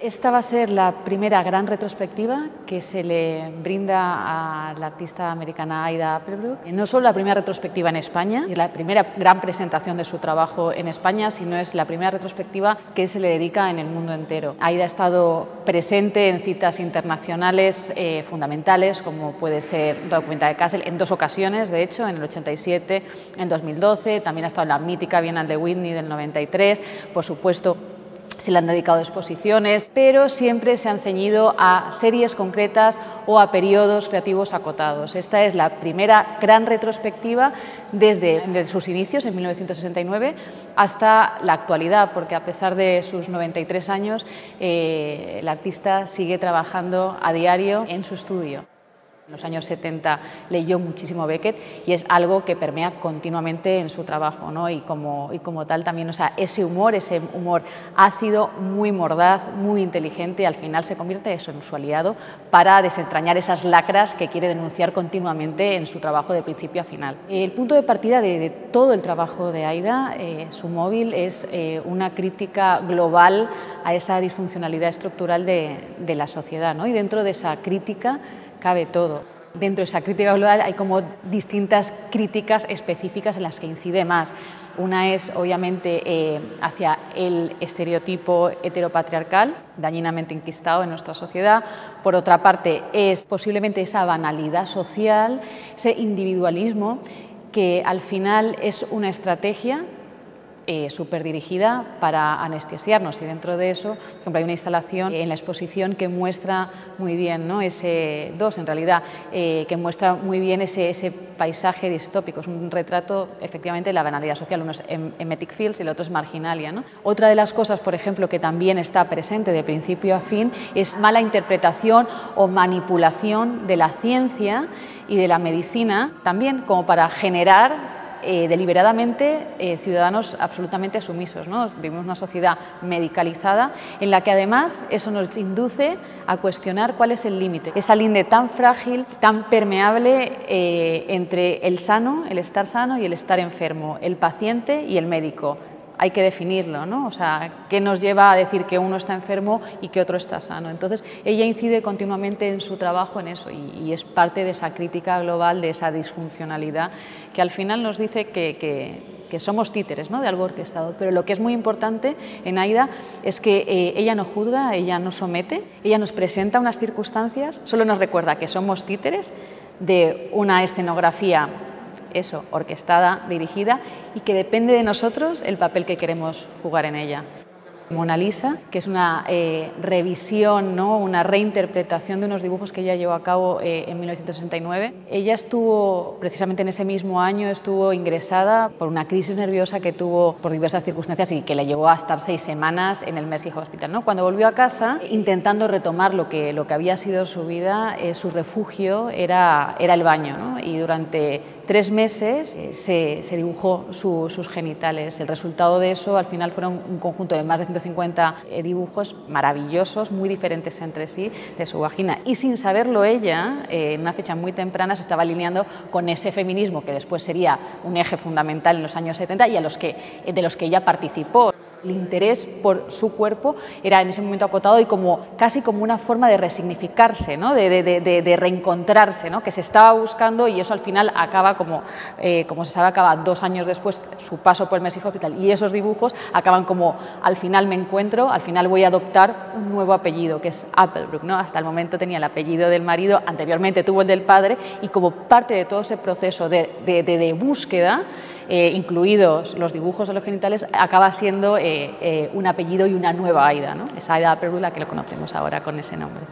Esta va a ser la primera gran retrospectiva que se le brinda a la artista americana Aida Applebrook. No solo la primera retrospectiva en España, es la primera gran presentación de su trabajo en España, sino es la primera retrospectiva que se le dedica en el mundo entero. Aida ha estado presente en citas internacionales eh, fundamentales, como puede ser documental de Kassel, en dos ocasiones, de hecho, en el 87, en 2012, también ha estado en la mítica Bienal de Whitney del 93, por supuesto se le han dedicado exposiciones, pero siempre se han ceñido a series concretas o a periodos creativos acotados. Esta es la primera gran retrospectiva desde, sus inicios, en 1969, hasta la actualidad, porque a pesar de sus 93 años, eh, el artista sigue trabajando a diario en su estudio. En los años 70 leyó muchísimo Beckett y es algo que permea continuamente en su trabajo ¿no? y, como, y como tal también, o sea, ese humor, ese humor ácido, muy mordaz, muy inteligente, al final se convierte eso en su aliado para desentrañar esas lacras que quiere denunciar continuamente en su trabajo de principio a final. El punto de partida de, todo el trabajo de Aida, eh, su móvil, es eh, una crítica global a esa disfuncionalidad estructural de, de la sociedad ¿no? y dentro de esa crítica cabe todo. Dentro de esa crítica global hay como distintas críticas específicas en las que incide más. Una es obviamente eh, hacia el estereotipo heteropatriarcal, dañinamente inquistado en nuestra sociedad. Por otra parte es posiblemente esa banalidad social, ese individualismo que al final es una estrategia eh, súper dirigida para anestesiarnos y dentro de eso, por ejemplo, hay una instalación en la exposición que muestra muy bien, ¿no? ese dos en realidad, eh, que muestra muy bien ese, ese, paisaje distópico, es un retrato efectivamente de la banalidad social, uno es em, Emetic Fields y el otro es Marginalia. Otra de las cosas, por ejemplo, que también está presente de principio a fin es mala interpretación o manipulación de la ciencia y de la medicina, también como para generar eh, deliberadamente eh, ciudadanos absolutamente sumisos. ¿no? Vivimos una sociedad medicalizada en la que además eso nos induce a cuestionar cuál es el límite, esa línea tan frágil, tan permeable eh, entre el sano, el estar sano y el estar enfermo, el paciente y el médico hay que definirlo, ¿no? O sea, ¿qué nos lleva a decir que uno está enfermo y que otro está sano? Entonces, ella incide continuamente en su trabajo en eso y, es parte de esa crítica global, de esa disfuncionalidad, que al final nos dice que, somos títeres ¿no? de algo orquestado. Pero lo que es muy importante en Aida es que eh, ella no juzga, ella no somete, ella nos presenta unas circunstancias, solo nos recuerda que somos títeres de una escenografía eso, orquestada, dirigida y que depende de nosotros el papel que queremos jugar en ella. Mona Lisa, que es una eh, revisión, ¿no? una reinterpretación de unos dibujos que ella llevó a cabo eh, en 1969. Ella estuvo, precisamente en ese mismo año, estuvo ingresada por una crisis nerviosa que tuvo por diversas circunstancias y que le llevó a estar seis semanas en el Mercy Hospital. ¿no? Cuando volvió a casa, intentando retomar lo que, lo que había sido su vida, eh, su refugio era, era el baño. ¿no? Y durante tres meses se, se, dibujó sus genitales. El resultado de eso al final fueron un conjunto de más de 150 eh, dibujos maravillosos, muy diferentes entre sí, de su vagina. Y sin saberlo ella, eh, en una fecha muy temprana, se estaba alineando con ese feminismo que después sería un eje fundamental en los años 70 y a los que, de los que ella participó. El interés por su cuerpo era en ese momento acotado y como, casi como una forma de resignificarse, ¿no? de, reencontrarse, ¿no? que se estaba buscando y eso al final acaba, como, eh, como se sabe, acaba dos años después su paso por el Mercy Hospital y esos dibujos acaban como al final me encuentro, al final voy a adoptar un nuevo apellido que es Applebrook. ¿no? Hasta el momento tenía el apellido del marido, anteriormente tuvo el del padre y como parte de todo ese proceso de búsqueda, eh, incluidos los dibujos de los genitales, acaba siendo eh, eh, un apellido y una nueva Aida, ¿no? esa Aida Perula que lo conocemos ahora con ese nombre.